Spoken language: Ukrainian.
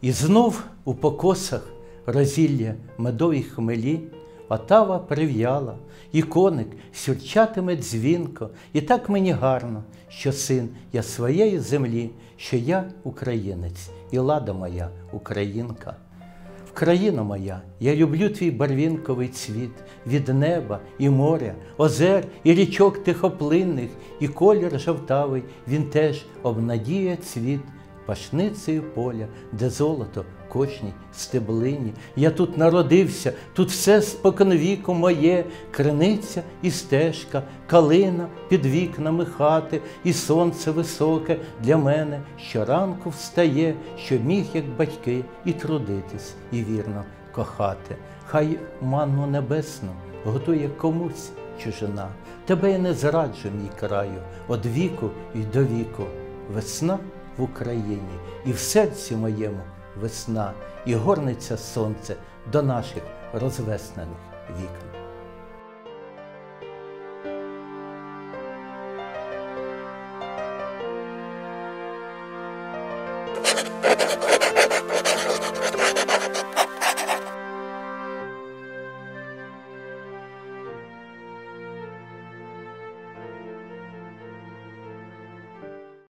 І знов у покосах розілля медові хмелі, Отава прив'яла, і коник сюрчатиме дзвінко, і так мені гарно, що син я своєї землі, що я українець, і лада моя українка. Вкраїна моя, я люблю твій барвінковий цвіт. Від неба і моря, озер і річок тихоплинних, і колір жовтавий, він теж обнадіє цвіт пашницею поля, де золото кожній стеблині. Я тут народився, тут все споконвіку моє, криниця і стежка, калина під вікнами хати, і сонце високе для мене щоранку встає, що міг, як батьки, і трудитись, і вірно кохати. Хай манну небесну готує комусь чужина. Тебе я не зраджу, мій краю, од віку і до віку. Весна в Україні, і в серці моєму весна, і горниться сонце до наших розвеснених вікон.